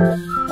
嗯。